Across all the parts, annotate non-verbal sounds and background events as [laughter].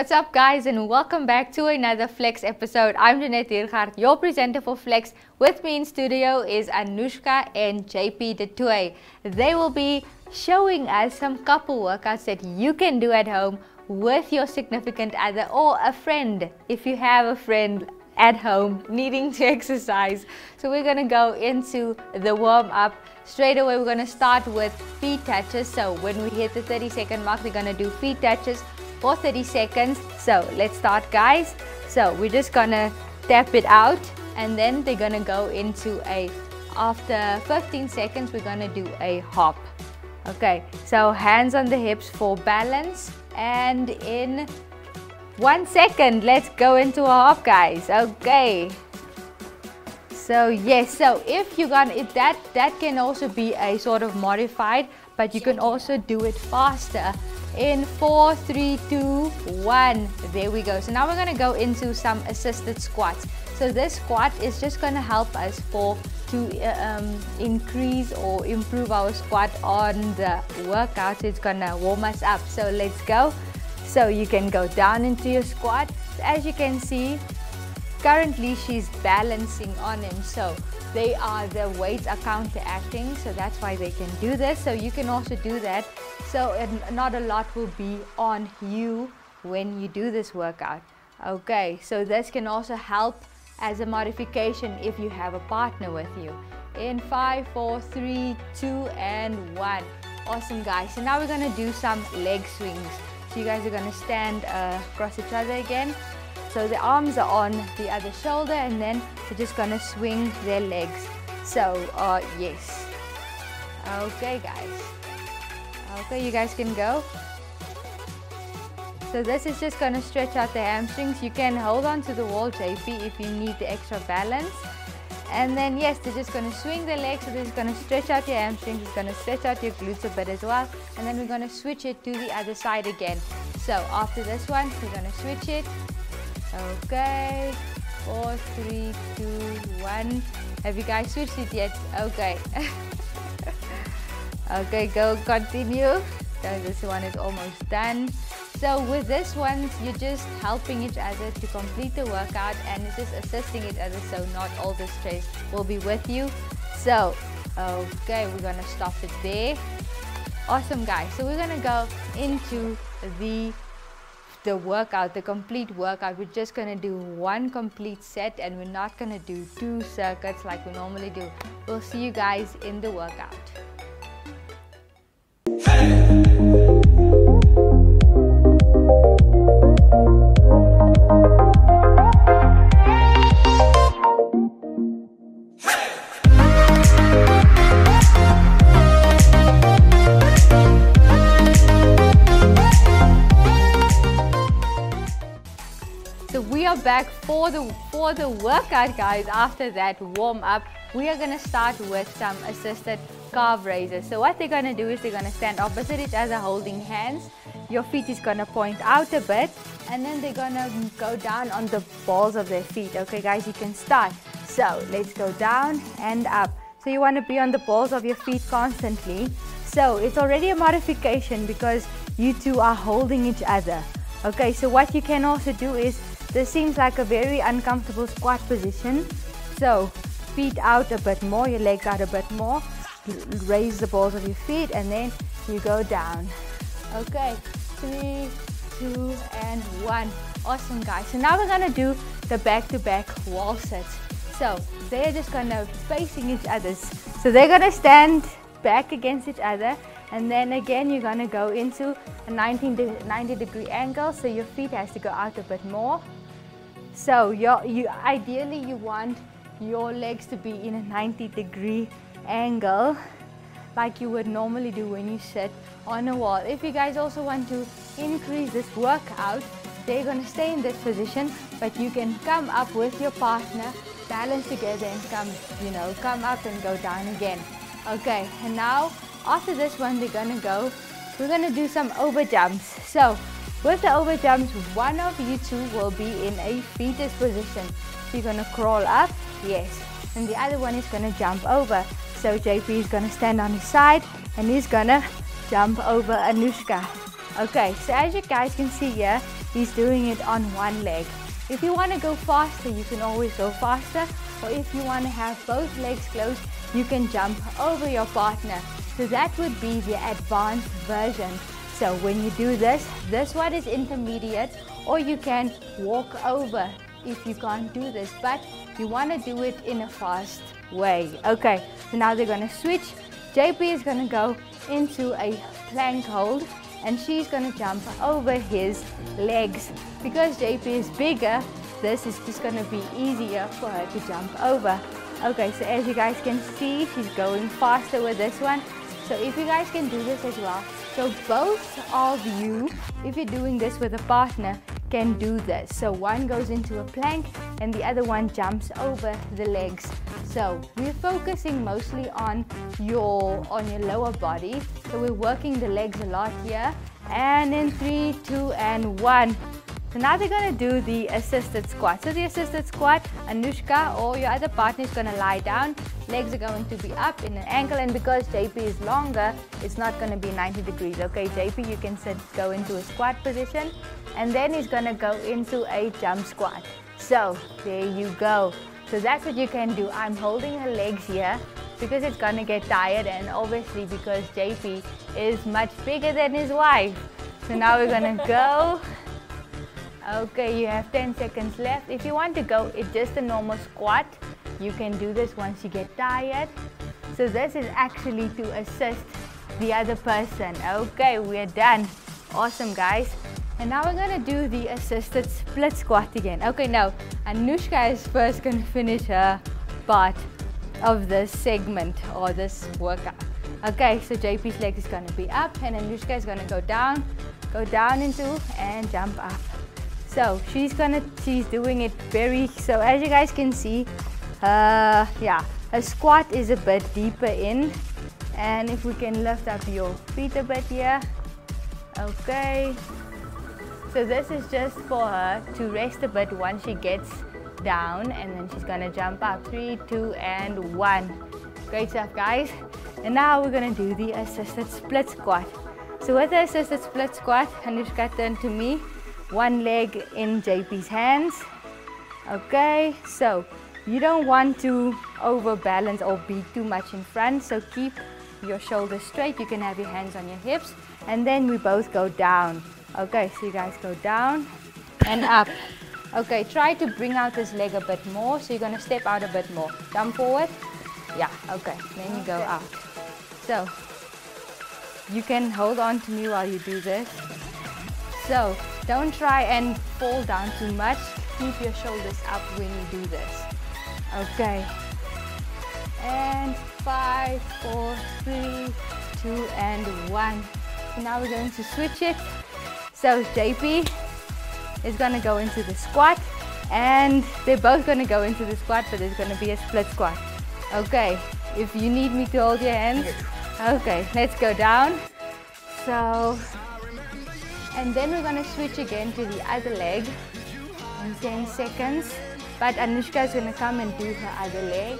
What's up guys and welcome back to another Flex episode. I'm Jeanette Diergaard, your presenter for Flex. With me in studio is Anoesga and JP Du Toit. They will be showing us some couple workouts that you can do at home with your significant other or a friend if you have a friend at home needing to [laughs] exercise. So we're gonna go into the warm up. Straight away we're gonna start with feet touches. So when we hit the 30 second mark, we're gonna do feet touches for 30 seconds. So let's start guys. So we're just gonna tap it out and then they're gonna go into a, after 15 seconds, we're gonna do a hop. Okay, so hands on the hips for balance and in one second, let's go into a hop guys. Okay. So yes, so if you're gonna, if that, that can also be a sort of modified, but you can also do it faster in four, three, two, one. There we go. So now we're gonna go into some assisted squats. So this squat is just gonna help us for to uh, um, increase or improve our squat on the workout. It's gonna warm us up. So let's go. So you can go down into your squat. As you can see, currently she's balancing on him. So they are, the weights are counteracting. So that's why they can do this. So you can also do that. So not a lot will be on you when you do this workout. Okay, so this can also help as a modification if you have a partner with you. In five, four, three, two, and one. Awesome guys. So now we're gonna do some leg swings. So you guys are to stand uh, across each other again. So the arms are on the other shoulder and then they're just to swing their legs. So uh, yes. Okay guys. Okay, you guys can go. So this is just going to stretch out the hamstrings. You can hold on to the wall, JP, if you need the extra balance. And then yes, they're just going to swing their legs, so they're just going to stretch out your hamstrings, it's going to stretch out your glutes a bit as well. And then we're going to switch it to the other side again. So after this one, we're going to switch it. Okay, four, three, two, one. Have you guys switched it yet? Okay. [laughs] okay, go continue. So this one is almost done. So with this one, you're just helping each other to complete the workout and it's just assisting each other so not all the stress will be with you. So, okay, we're gonna stop it there. Awesome guys, so we're gonna go into the the workout, the complete workout. We're just gonna do one complete set and we're not gonna do two circuits like we normally do. We'll see you guys in the workout. For the for the workout guys after that warm up we are going to start with some assisted calf raises. So what they're going to do is they're going to stand opposite each other holding hands. Your feet is going to point out a bit and then they're going to go down on the balls of their feet. Okay guys you can start. So let's go down and up. So you want to be on the balls of your feet constantly. So it's already a modification because you two are holding each other. Okay so what you can also do is this seems like a very uncomfortable squat position. So feet out a bit more, your legs out a bit more. Raise the balls of your feet and then you go down. Okay, three, two, and one. Awesome guys. So now we're gonna do the back-to-back -back wall sets. So they're just gonna facing each other. So they're gonna stand back against each other and then again you're gonna go into a 90, 90 degree angle so your feet has to go out a bit more so you ideally you want your legs to be in a 90 degree angle like you would normally do when you sit on a wall. If you guys also want to increase this workout, they're to stay in this position, but you can come up with your partner, balance together and come, you know, come up and go down again. Okay, and now after this one, going to go, we're to do some over jumps. So with the over jumps, one of you two will be in a fetus position. So you're gonna crawl up, yes. And the other one is gonna jump over. So JP is gonna stand on his side and he's gonna jump over Anoesga. Okay, so as you guys can see here, he's doing it on one leg. If you want to go faster, you can always go faster. Or if you want to have both legs closed, you can jump over your partner. So that would be the advanced version. So when you do this, this one is intermediate or you can walk over if you can't do this, but you want to do it in a fast way. Okay, so now they're going to switch. JP is going to go into a plank hold and she's going to jump over his legs. Because JP is bigger, this is just going to be easier for her to jump over. Okay, so as you guys can see, she's going faster with this one. So if you guys can do this as well. So both of you, if you're doing this with a partner, can do this. So one goes into a plank and the other one jumps over the legs. So we're focusing mostly on your on your lower body. So we're working the legs a lot here. And in three, two, and one. So now they're to do the assisted squat. So the assisted squat, Anoesga or your other partner is to lie down. Legs are going to be up in an angle and because JP is longer, it's not going to be 90 degrees. Okay, JP, you can sit, go into a squat position and then he's going to go into a jump squat. So there you go. So that's what you can do. I'm holding her legs here because it's going to get tired and obviously because JP is much bigger than his wife. So now we're going [laughs] to go Okay, you have 10 seconds left. If you want to go, it's just a normal squat. You can do this once you get tired. So this is actually to assist the other person. Okay, we're done. Awesome, guys. And now we're gonna do the assisted split squat again. Okay, now Anoesga is first gonna finish her part of this segment or this workout. Okay, so JP's leg is gonna be up and Anoesga is gonna go down, go down into and jump up. So she's gonna, she's doing it very, so as you guys can see, uh, yeah, a squat is a bit deeper in. And if we can lift up your feet a bit here. Okay. So this is just for her to rest a bit once she gets down and then she's gonna jump up. Three, two, and one. Great stuff, guys. And now we're gonna do the assisted split squat. So with the assisted split squat, Anoesga turn to me one leg in JP's hands. Okay, so you don't want to overbalance or be too much in front, so keep your shoulders straight. You can have your hands on your hips, and then we both go down. Okay, so you guys go down and up. Okay, try to bring out this leg a bit more, so you're gonna step out a bit more. Jump forward. Yeah, okay, then you go out. So, you can hold on to me while you do this. So, don't try and fall down too much. Keep your shoulders up when you do this. Okay. And five, four, three, two, and one. So now we're going to switch it. So JP is going to go into the squat and they're both going to go into the squat, but going to be a split squat. Okay, if you need me to hold your hands. Okay, let's go down. So and then we're going to switch again to the other leg in 10 seconds. But Anoesga is to come and do her other leg.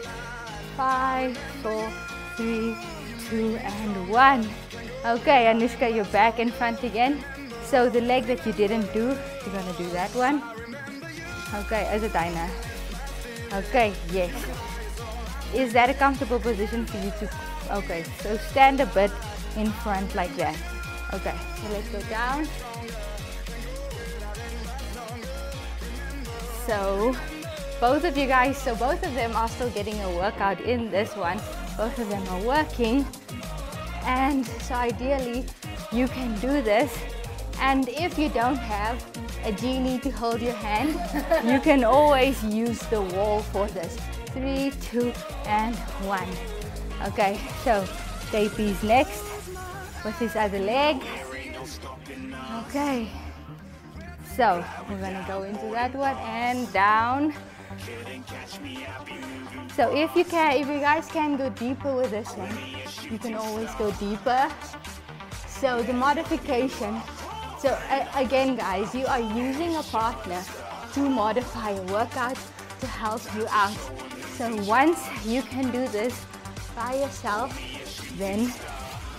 Five, four, three, two, and one. Okay, Anoesga, you're back in front again. So the leg that you didn't do, you're going to do that one. Okay, as a diner. Okay, yes. Is that a comfortable position for you to... Okay, so stand a bit in front like that. Okay, so let's go down. So both of you guys, so both of them are still getting a workout in this one. Both of them are working. And so ideally you can do this. And if you don't have a genie to hold your hand, you [laughs] can always use the wall for this. Three, two, and one. Okay, so JP's next with his other leg. Okay. So we're gonna go into that one and down. So if you can, if you guys can go deeper with this one, you can always go deeper. So the modification. So again, guys, you are using a partner to modify a workout to help you out. So once you can do this by yourself, then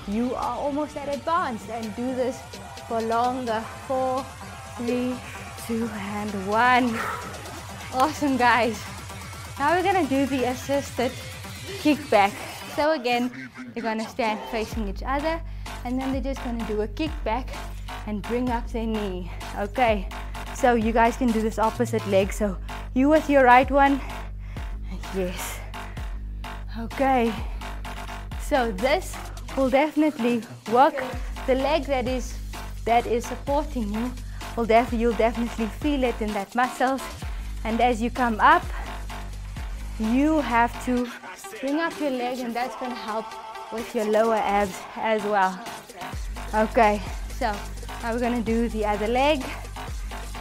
you are almost at advanced and do this for longer. Four, three, two, and one. Awesome, guys. Now we're gonna do the assisted kickback. So again, they're gonna stand facing each other and then they're just gonna do a kickback and bring up their knee. Okay, so you guys can do this opposite leg. So you with your right one, yes. Okay, so this will definitely work. The leg that is that is supporting you will def you'll definitely feel it in that muscles. And as you come up, you have to bring up your leg and that's going to help with your lower abs as well. Okay, so now we're going to do the other leg.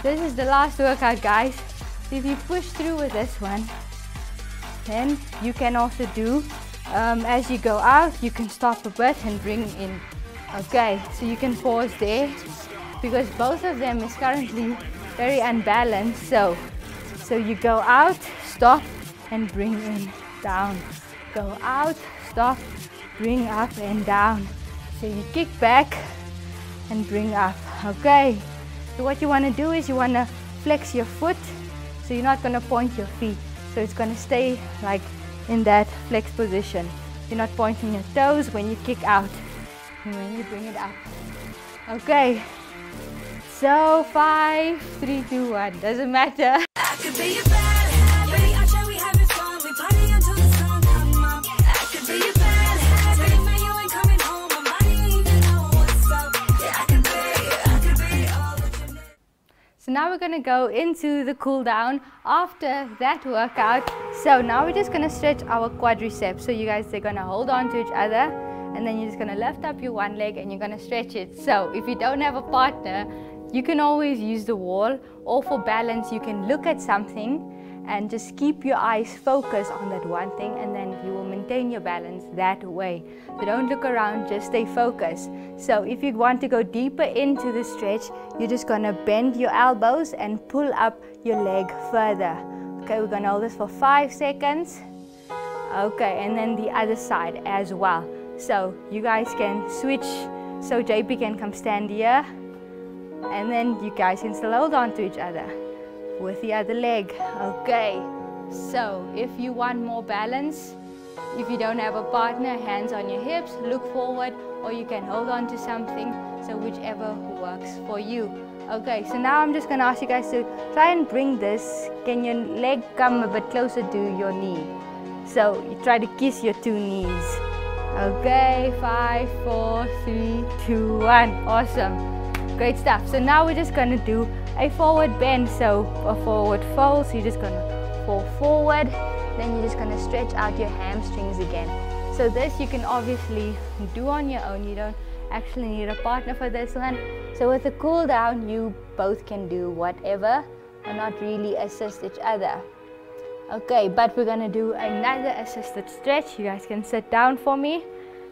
This is the last workout, guys. If you push through with this one, then you can also do, um, as you go out, you can stop a bit and bring in. Okay, so you can pause there because both of them is currently very unbalanced. So, so you go out, stop, and bring in, down. Go out, stop, bring up and down. So you kick back and bring up. Okay. So what you want to do is you want to flex your foot. So you're not going to point your feet. So it's going to stay like in that flex position. You're not pointing your toes when you kick out and when you bring it up. Okay. So five, three, two, one. Doesn't matter. [laughs] Now we're going to go into the cool down after that workout. So now we're just going to stretch our quadriceps. So you guys, they're going to hold on to each other and then you're just going to lift up your one leg and you're going to stretch it. So if you don't have a partner, you can always use the wall or for balance, you can look at something and just keep your eyes focused on that one thing and then you will maintain your balance that way. So don't look around, just stay focused. So if you want to go deeper into the stretch, you're just gonna bend your elbows and pull up your leg further. Okay, we're gonna hold this for five seconds. Okay, and then the other side as well. So you guys can switch, so JP can come stand here, and then you guys can still hold on to each other with the other leg. Okay, so if you want more balance, if you don't have a partner, hands on your hips, look forward, or you can hold on to something, so whichever works for you. Okay, so now I'm just gonna ask you guys to try and bring this. Can your leg come a bit closer to your knee? So you try to kiss your two knees. Okay, five, four, three, two, one. Awesome. Great stuff. So now we're just gonna do a forward bend. So a forward fold, so you're just gonna fall forward, then you're just gonna stretch out your hamstrings again. So this you can obviously do on your own. You don't actually need a partner for this one. So with the cool down, you both can do whatever and not really assist each other. Okay, but we're gonna do another assisted stretch. You guys can sit down for me.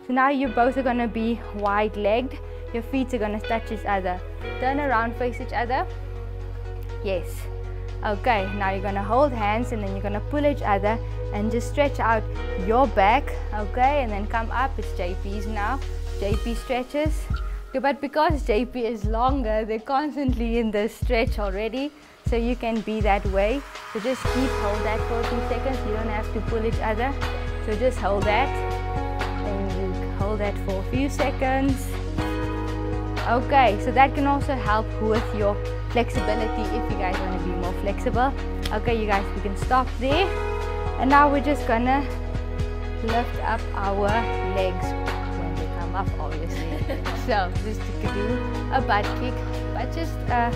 So now you both are gonna be wide legged. Your feet are gonna touch each other. Turn around, face each other. Yes. Okay, now you're gonna hold hands and then you're gonna pull each other and just stretch out your back. Okay, and then come up. It's JP's now. JP stretches. But because JP is longer, they're constantly in the stretch already. So you can be that way. So just keep hold that for a few seconds. You don't have to pull each other. So just hold that. And hold that for a few seconds. Okay, so that can also help with your flexibility if you guys want to be more flexible. Okay, you guys, we can stop there. And now we're just gonna lift up our legs when they come up, obviously. [laughs] so just to do a butt kick, but just, uh,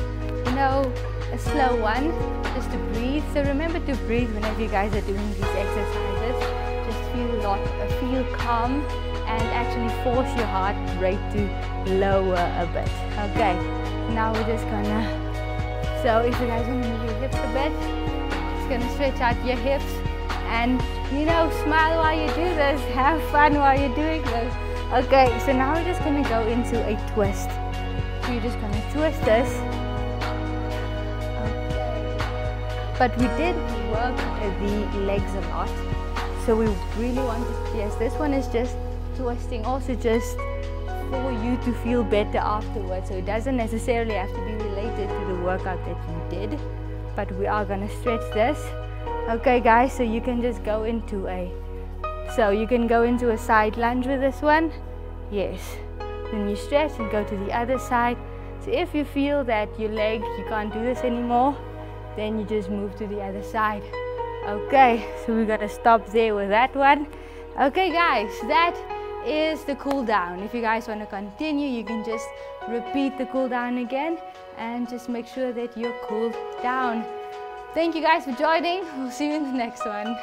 you know, a slow one, just to breathe. So remember to breathe whenever you guys are doing these exercises. Just feel a lot, feel calm and actually force your heart rate to lower a bit. Okay, now we're just gonna, so if you guys want to move your hips a bit, just gonna stretch out your hips and you know, smile while you do this, [laughs] have fun while you're doing this. Okay, so now we're just gonna go into a twist. So you're just gonna twist this. Okay. But we did work the legs a lot. So we really want to, yes, this one is just twisting also just for you to feel better afterwards. So it doesn't necessarily have to be related to the workout that you did. But we are gonna stretch this. Okay guys, so you can just go into a, so you can go into a side lunge with this one. Yes. Then you stretch and go to the other side. So if you feel that your leg, you can't do this anymore, then you just move to the other side. Okay, so we're gonna stop there with that one. Okay guys, that is the cool down. If you guys want to continue, you can just repeat the cool down again and just make sure that you're cooled down. Thank you guys for joining. We'll see you in the next one.